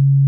you